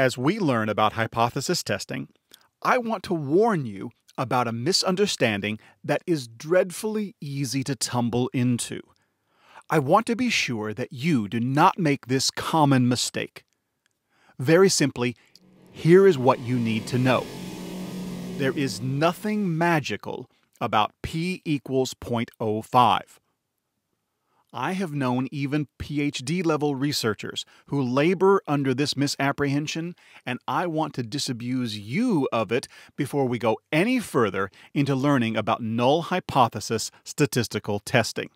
As we learn about hypothesis testing, I want to warn you about a misunderstanding that is dreadfully easy to tumble into. I want to be sure that you do not make this common mistake. Very simply, here is what you need to know. There is nothing magical about p equals 0.05. I have known even PhD level researchers who labor under this misapprehension, and I want to disabuse you of it before we go any further into learning about null hypothesis statistical testing.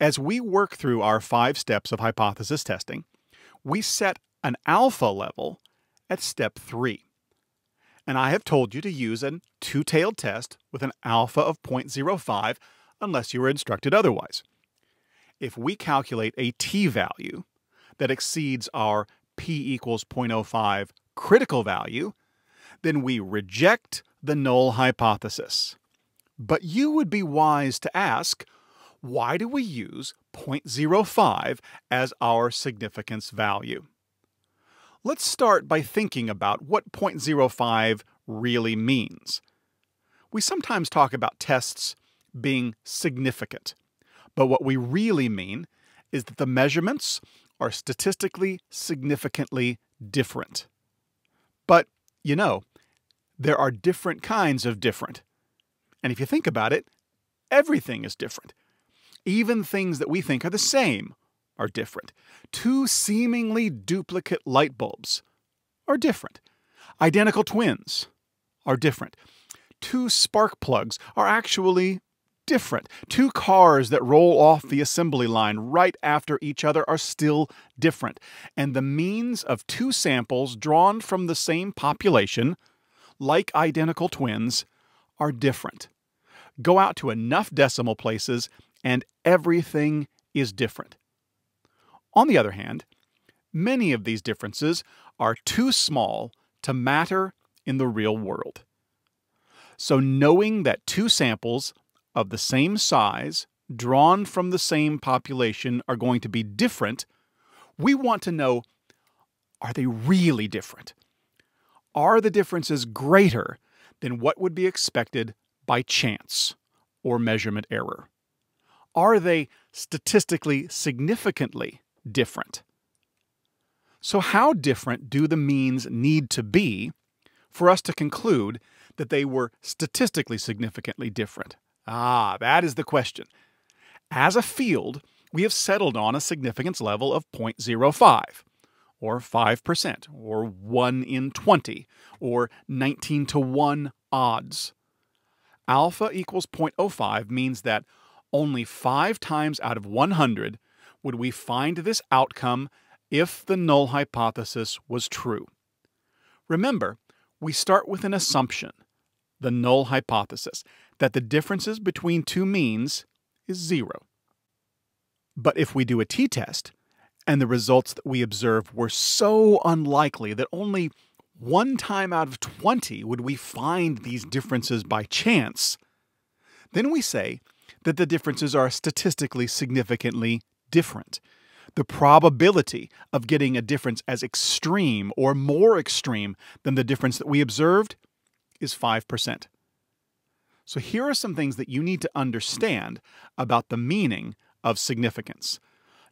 As we work through our five steps of hypothesis testing, we set an alpha level at step three. And I have told you to use a two tailed test with an alpha of 0.05 unless you were instructed otherwise. If we calculate a t value that exceeds our p equals 0.05 critical value, then we reject the null hypothesis. But you would be wise to ask, why do we use 0.05 as our significance value? Let's start by thinking about what 0.05 really means. We sometimes talk about tests being significant, but what we really mean is that the measurements are statistically significantly different. But, you know, there are different kinds of different. And if you think about it, everything is different. Even things that we think are the same are different. Two seemingly duplicate light bulbs are different. Identical twins are different. Two spark plugs are actually different. Two cars that roll off the assembly line right after each other are still different. And the means of two samples drawn from the same population, like identical twins, are different. Go out to enough decimal places and everything is different. On the other hand, many of these differences are too small to matter in the real world. So, knowing that two samples of the same size, drawn from the same population, are going to be different, we want to know are they really different? Are the differences greater than what would be expected by chance or measurement error? Are they statistically significantly different? So, how different do the means need to be for us to conclude that they were statistically significantly different? Ah, that is the question. As a field, we have settled on a significance level of 0.05, or 5%, or 1 in 20, or 19 to 1 odds. Alpha equals 0.05 means that only 5 times out of 100 would we find this outcome if the null hypothesis was true. Remember, we start with an assumption, the null hypothesis, that the differences between two means is zero. But if we do a t-test, and the results that we observe were so unlikely that only one time out of 20 would we find these differences by chance, then we say that the differences are statistically significantly different. The probability of getting a difference as extreme or more extreme than the difference that we observed is 5%. So here are some things that you need to understand about the meaning of significance.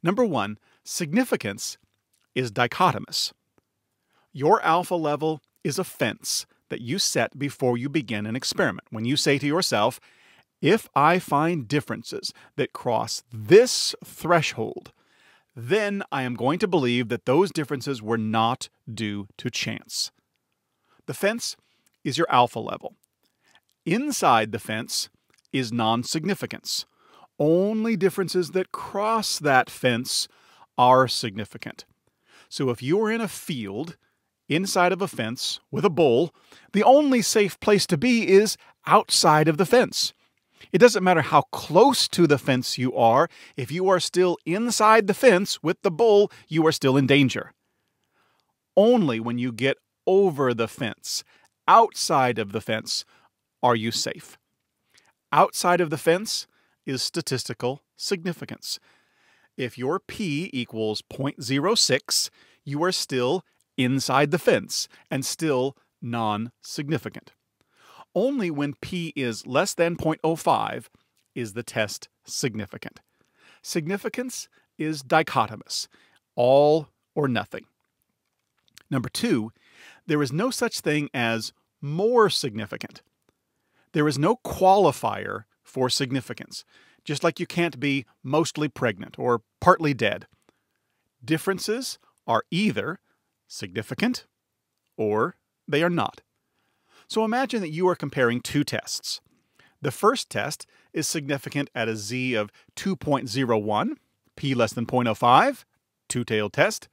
Number one, significance is dichotomous. Your alpha level is a fence that you set before you begin an experiment. When you say to yourself, if I find differences that cross this threshold, then I am going to believe that those differences were not due to chance. The fence is your alpha level. Inside the fence is non significance. Only differences that cross that fence are significant. So if you're in a field inside of a fence with a bull, the only safe place to be is outside of the fence. It doesn't matter how close to the fence you are, if you are still inside the fence with the bull, you are still in danger. Only when you get over the fence, outside of the fence, are you safe? Outside of the fence is statistical significance. If your p equals 0.06, you are still inside the fence and still non significant. Only when p is less than 0.05 is the test significant. Significance is dichotomous, all or nothing. Number two, there is no such thing as more significant. There is no qualifier for significance, just like you can't be mostly pregnant or partly dead. Differences are either significant or they are not. So imagine that you are comparing two tests. The first test is significant at a z of 2.01, p less than 0.05, two-tailed test.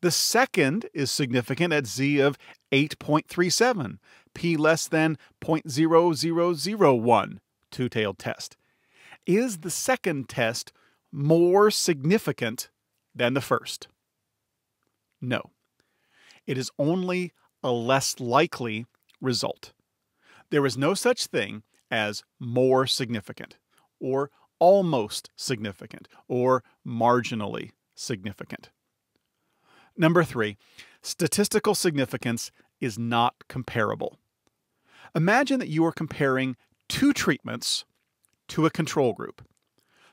The second is significant at z of 8.37, p less than 0.0001, two-tailed test. Is the second test more significant than the first? No. It is only a less likely result. There is no such thing as more significant, or almost significant, or marginally significant. Number three, statistical significance is not comparable. Imagine that you are comparing two treatments to a control group.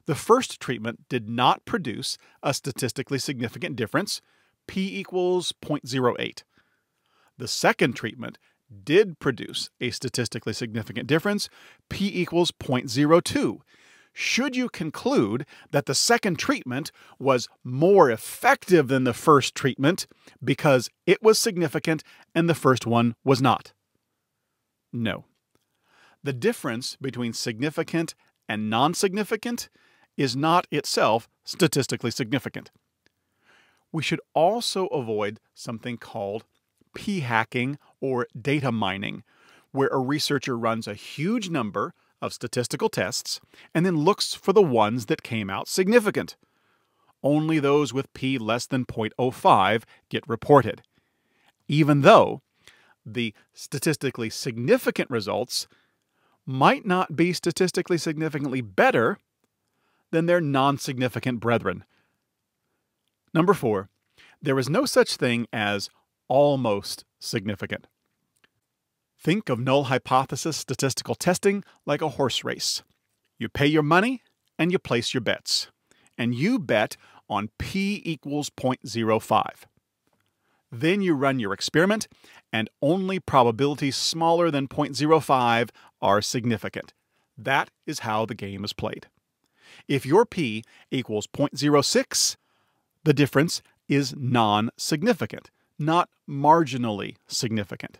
The first treatment did not produce a statistically significant difference, p equals 0.08. The second treatment did produce a statistically significant difference, p equals 0.02. Should you conclude that the second treatment was more effective than the first treatment because it was significant and the first one was not? No. The difference between significant and non significant is not itself statistically significant. We should also avoid something called p hacking or data mining, where a researcher runs a huge number of statistical tests and then looks for the ones that came out significant. Only those with p less than 0.05 get reported, even though the statistically significant results might not be statistically significantly better than their non significant brethren. Number four, there is no such thing as almost significant. Think of null hypothesis statistical testing like a horse race. You pay your money and you place your bets. And you bet on p equals 0.05. Then you run your experiment, and only probabilities smaller than 0.05 are significant. That is how the game is played. If your p equals 0.06, the difference is non significant not marginally significant.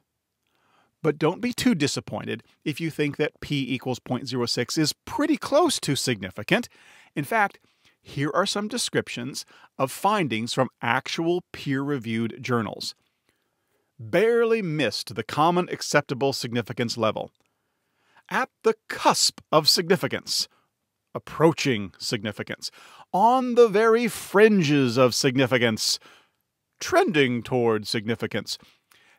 But don't be too disappointed if you think that p equals 0.06 is pretty close to significant. In fact, here are some descriptions of findings from actual peer-reviewed journals. Barely missed the common acceptable significance level. At the cusp of significance. Approaching significance. On the very fringes of significance trending toward significance.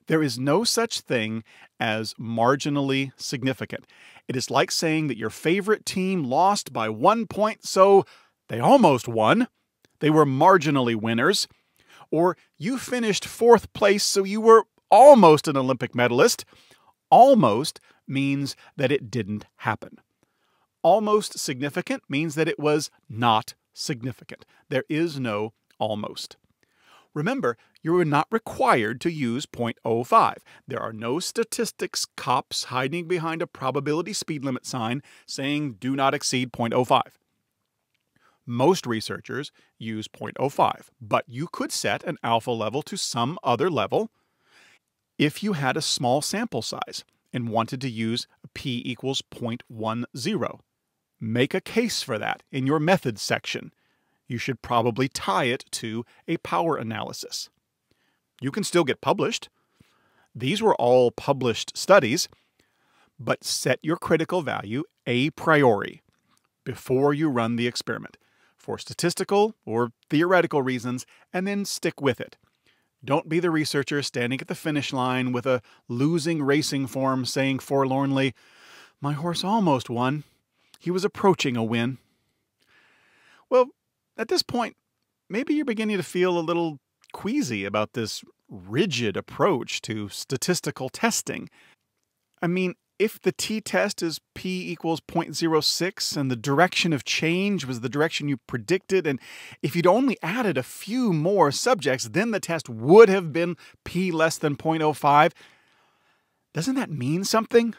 There is no such thing as marginally significant. It is like saying that your favorite team lost by one point, so they almost won. They were marginally winners. Or you finished fourth place, so you were almost an Olympic medalist. Almost means that it didn't happen. Almost significant means that it was not significant. There is no almost. Remember, you are not required to use 0.05. There are no statistics cops hiding behind a probability speed limit sign saying do not exceed 0.05. Most researchers use 0.05, but you could set an alpha level to some other level if you had a small sample size and wanted to use p equals 0.10. Make a case for that in your methods section you should probably tie it to a power analysis. You can still get published. These were all published studies, but set your critical value a priori before you run the experiment for statistical or theoretical reasons, and then stick with it. Don't be the researcher standing at the finish line with a losing racing form saying forlornly, My horse almost won. He was approaching a win. Well, at this point, maybe you're beginning to feel a little queasy about this rigid approach to statistical testing. I mean, if the t test is p equals 0.06 and the direction of change was the direction you predicted, and if you'd only added a few more subjects, then the test would have been p less than 0.05, doesn't that mean something?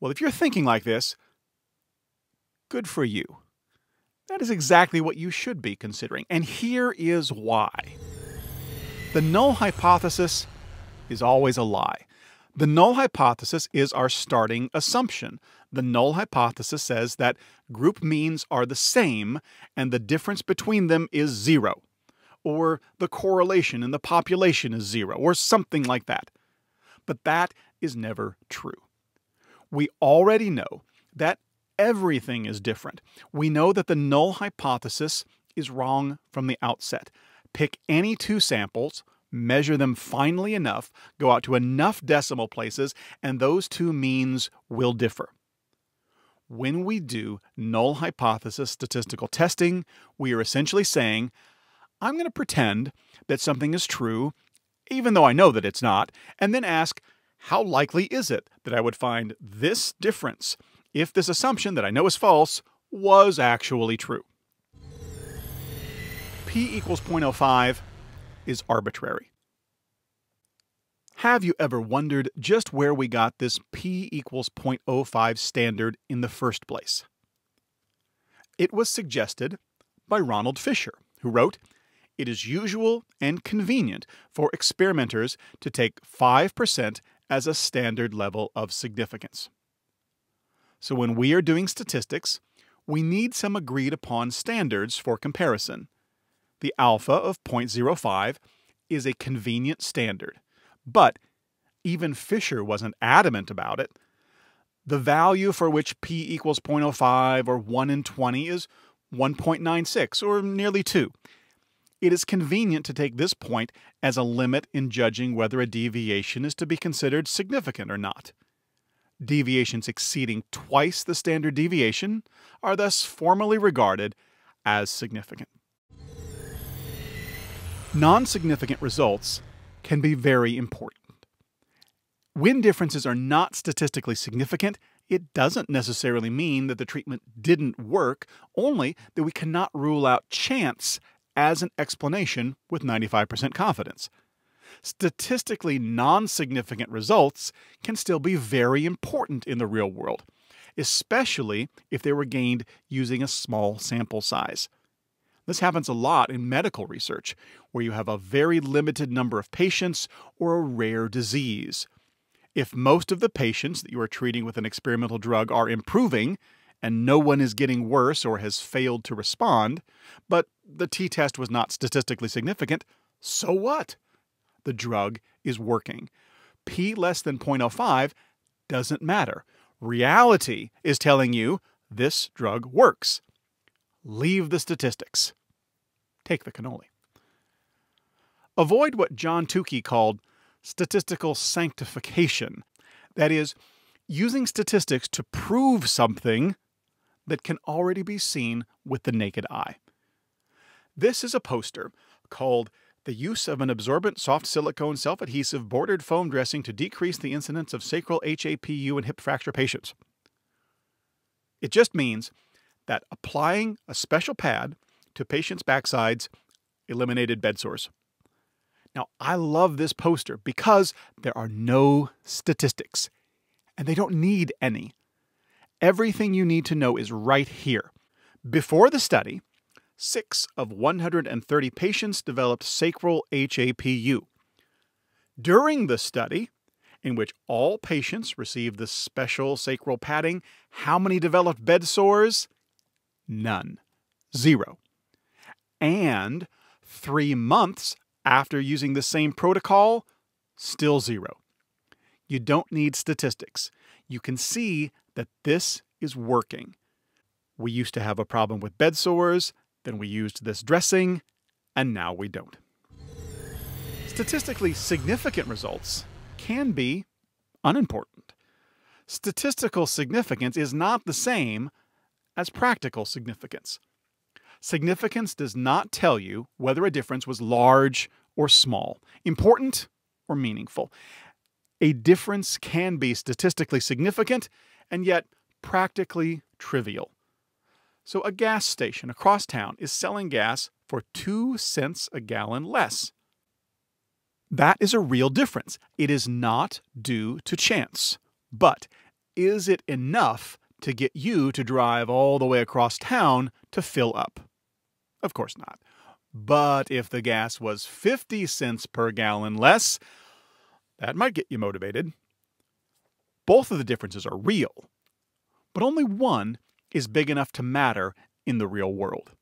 Well, if you're thinking like this, good for you. That is exactly what you should be considering, and here is why. The null hypothesis is always a lie. The null hypothesis is our starting assumption. The null hypothesis says that group means are the same and the difference between them is zero, or the correlation in the population is zero, or something like that. But that is never true. We already know that everything is different. We know that the null hypothesis is wrong from the outset. Pick any two samples, measure them finely enough, go out to enough decimal places, and those two means will differ. When we do null hypothesis statistical testing, we are essentially saying, I'm going to pretend that something is true, even though I know that it's not, and then ask, how likely is it that I would find this difference if this assumption that I know is false was actually true? P equals 0.05 is arbitrary. Have you ever wondered just where we got this p equals 0.05 standard in the first place? It was suggested by Ronald Fisher, who wrote, It is usual and convenient for experimenters to take 5% as a standard level of significance. So when we are doing statistics, we need some agreed upon standards for comparison, the alpha of 0.05 is a convenient standard, but even Fisher wasn't adamant about it. The value for which p equals 0.05 or 1 in 20 is 1.96 or nearly 2. It is convenient to take this point as a limit in judging whether a deviation is to be considered significant or not. Deviations exceeding twice the standard deviation are thus formally regarded as significant. Non significant results can be very important. When differences are not statistically significant, it doesn't necessarily mean that the treatment didn't work, only that we cannot rule out chance as an explanation with 95% confidence. Statistically non significant results can still be very important in the real world, especially if they were gained using a small sample size. This happens a lot in medical research, where you have a very limited number of patients or a rare disease. If most of the patients that you are treating with an experimental drug are improving, and no one is getting worse or has failed to respond, but the t test was not statistically significant, so what? The drug is working. P less than 0.05 doesn't matter. Reality is telling you this drug works. Leave the statistics. Take the cannoli. Avoid what John Tukey called statistical sanctification. That is, using statistics to prove something that can already be seen with the naked eye. This is a poster called The Use of an Absorbent Soft Silicone Self Adhesive Bordered Foam Dressing to Decrease the Incidence of Sacral HAPU in Hip Fracture Patients. It just means that applying a special pad to patients' backsides eliminated bed sores. Now, I love this poster because there are no statistics, and they don't need any. Everything you need to know is right here. Before the study, six of 130 patients developed sacral HAPU. During the study, in which all patients received the special sacral padding, how many developed bed sores? None. Zero and three months after using the same protocol, still zero. You don't need statistics. You can see that this is working. We used to have a problem with bed sores, then we used this dressing, and now we don't. Statistically significant results can be unimportant. Statistical significance is not the same as practical significance. Significance does not tell you whether a difference was large or small, important or meaningful. A difference can be statistically significant and yet practically trivial. So, a gas station across town is selling gas for 2 cents a gallon less. That is a real difference. It is not due to chance. But is it enough to get you to drive all the way across town to fill up? Of course not. But if the gas was 50 cents per gallon less, that might get you motivated. Both of the differences are real, but only one is big enough to matter in the real world.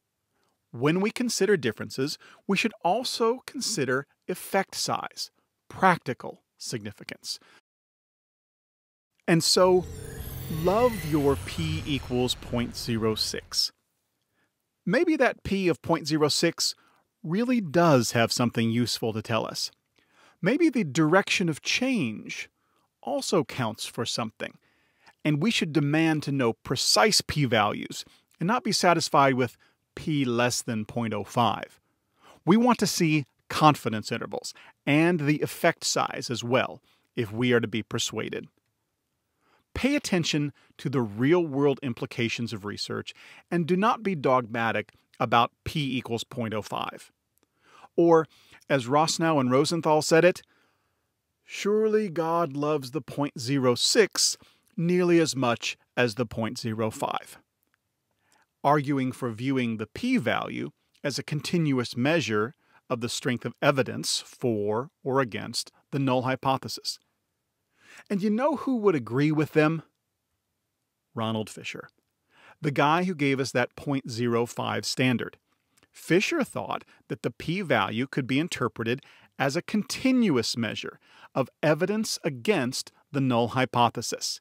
When we consider differences, we should also consider effect size, practical significance. And so, love your p equals 0.06. Maybe that p of 0.06 really does have something useful to tell us. Maybe the direction of change also counts for something, and we should demand to know precise p values and not be satisfied with p less than 0.05. We want to see confidence intervals and the effect size as well if we are to be persuaded. Pay attention to the real world implications of research and do not be dogmatic about p equals 0.05. Or, as Rosnow and Rosenthal said it, surely God loves the 0.06 nearly as much as the 0.05. Arguing for viewing the p value as a continuous measure of the strength of evidence for or against the null hypothesis. And you know who would agree with them? Ronald Fisher, the guy who gave us that 0.05 standard. Fisher thought that the p value could be interpreted as a continuous measure of evidence against the null hypothesis.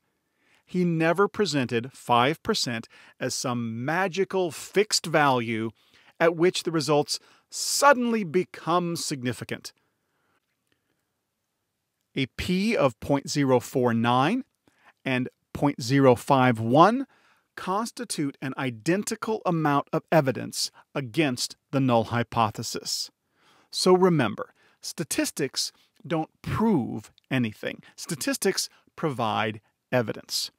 He never presented 5% as some magical fixed value at which the results suddenly become significant a p of 0.049 and 0.051 constitute an identical amount of evidence against the null hypothesis. So remember, statistics don't prove anything. Statistics provide evidence.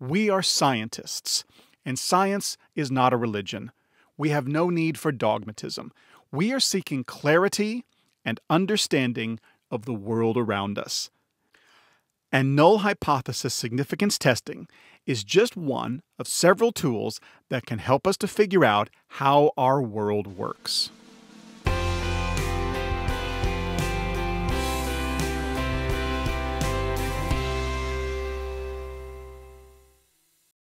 We are scientists, and science is not a religion. We have no need for dogmatism. We are seeking clarity and understanding of the world around us. And null hypothesis significance testing is just one of several tools that can help us to figure out how our world works.